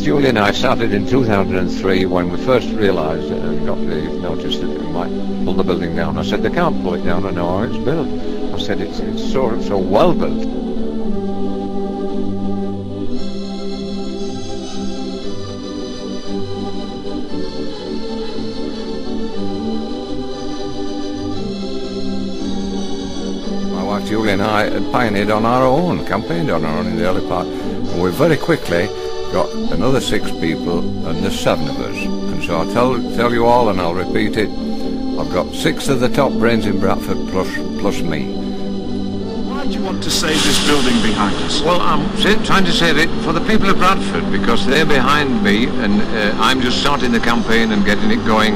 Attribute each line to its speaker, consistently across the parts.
Speaker 1: Julie and I started in 2003 when we first realised and got the notice that we might pull the building down. I said, they can't pull it down, I know how it's built. I said, it's, it's so, so well built. My wife Julie and I pioneered on our own, campaigned on our own in the early part. And we very quickly got another six people and there's seven of us. And so I'll tell, tell you all and I'll repeat it. I've got six of the top brains in Bradford plus, plus me.
Speaker 2: Why do you want to save this building behind us?
Speaker 1: Well, I'm trying to save it for the people of Bradford because they're behind me and uh, I'm just starting the campaign and getting it going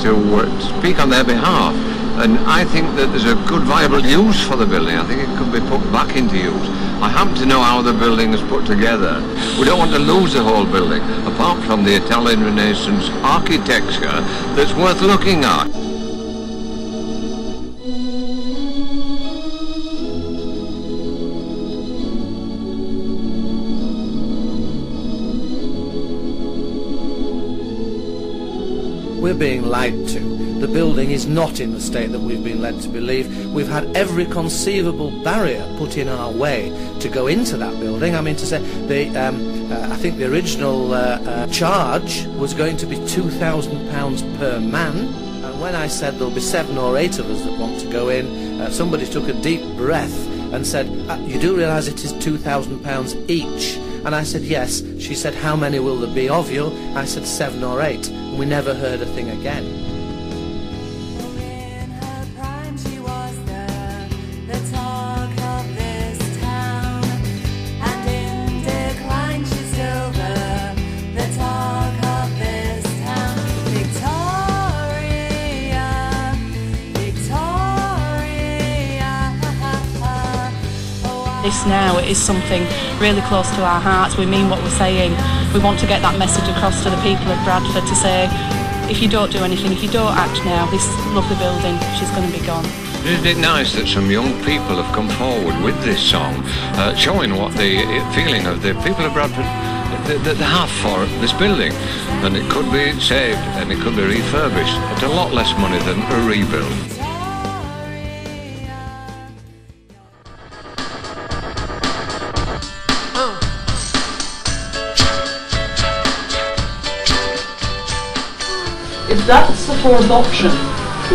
Speaker 1: to uh, speak on their behalf. And I think that there's a good viable use for the building. I think it could be put back into use. I happen to know how the building is put together. We don't want to lose the whole building, apart from the Italian Renaissance architecture that's worth looking at.
Speaker 3: We're being lied to. The building is not in the state that we've been led to believe. We've had every conceivable barrier put in our way to go into that building. I mean to say, the, um, uh, I think the original uh, uh, charge was going to be £2,000 per man. And when I said there'll be seven or eight of us that want to go in, uh, somebody took a deep breath and said, uh, you do realise it is £2,000 each? And I said, yes. She said, how many will there be of you? I said, seven or eight. We never heard a thing again.
Speaker 4: This
Speaker 5: now is something really close to our hearts. We mean what we're saying. We want to get that message across to the people of Bradford to say, if you don't do anything, if you don't act now, this lovely building, she's going to be gone.
Speaker 1: Isn't it nice that some young people have come forward with this song, uh, showing what the uh, feeling of the people of Bradford that they have for this building, and it could be saved and it could be refurbished at a lot less money than a rebuild.
Speaker 6: That's the fourth option,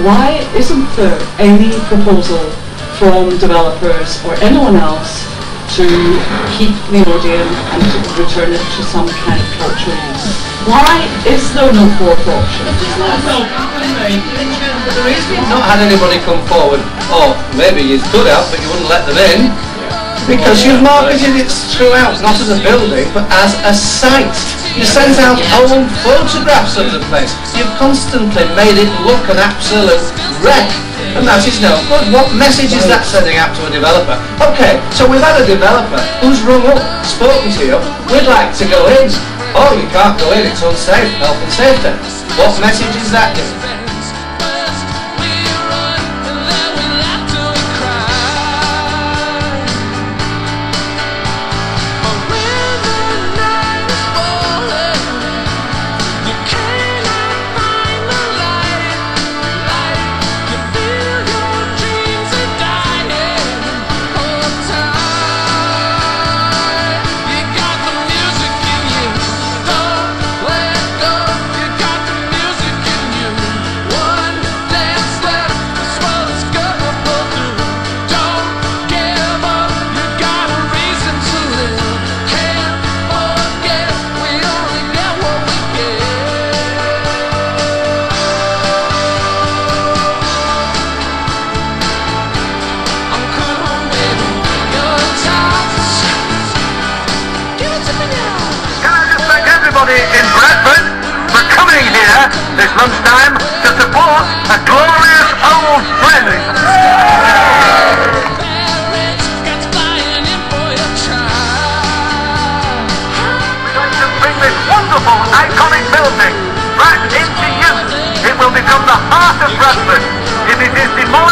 Speaker 6: why isn't there any proposal from developers or anyone else to keep the Odeon and to return it to some kind of cultural use? Why is there no fourth option?
Speaker 7: The reason you've not had anybody come forward, or maybe you could out, but you wouldn't let them in, because you've marketed it throughout, not as a building, but as a site. You sent out old photographs of the place. You've constantly made it look an absolute wreck. And that is no good. What message is that sending out to a developer? Okay, so we've had a developer who's rung up, spoken to you, we'd like to go in. Oh, you can't go in, it's unsafe, health and safety. What message is that giving?
Speaker 8: Bradford for coming here this lunchtime to support a glorious old friend. Iconic building back into use. It will become the heart of Bradford. It is demolished,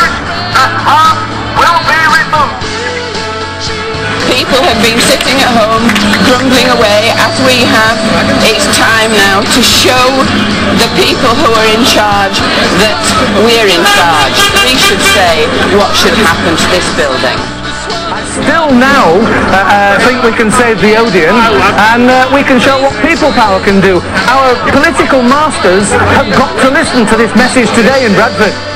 Speaker 9: people have been sitting at home grumbling away as we have. It's time now to show the people who are in charge that we're in charge. We should say what should happen to this building.
Speaker 7: Still now, uh, uh, think we can save the Odeon and uh, we can show what people power can do. Our political masters have got to listen to this message today in Bradford.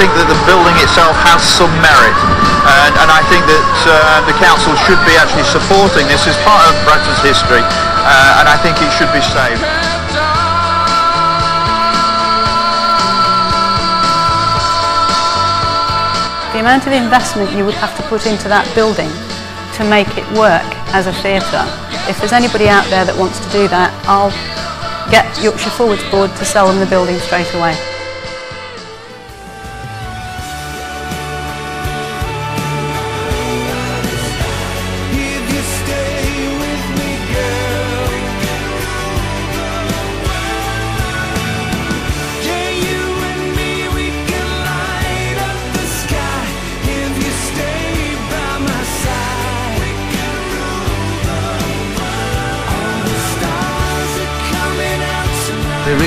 Speaker 10: Think that the building itself has some merit and, and I think that uh, the council should be actually supporting this as part of Bradford's history uh, and I think it should be saved.
Speaker 11: The amount of investment you would have to put into that building to make it work as a theatre. If there's anybody out there that wants to do that, I'll get Yorkshire Forwards Board to sell them the building straight away.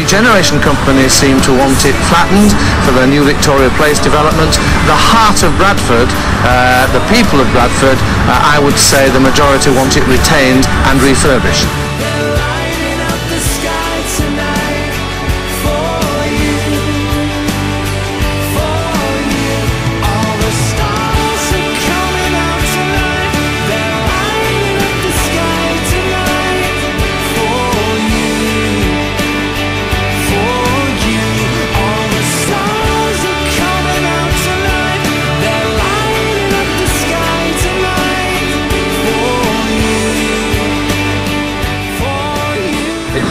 Speaker 3: Regeneration companies seem to want it flattened for their new Victoria Place development. The heart of Bradford, uh, the people of Bradford, uh, I would say the majority want it retained and refurbished.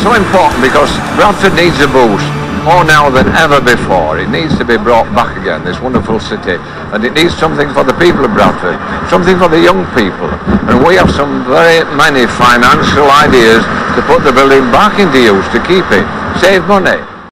Speaker 1: So important because Bradford needs a boost more now than ever before. It needs to be brought back again, this wonderful city. And it needs something for the people of Bradford, something for the young people. And we have some very many financial ideas to put the building back into use, to keep it, save money.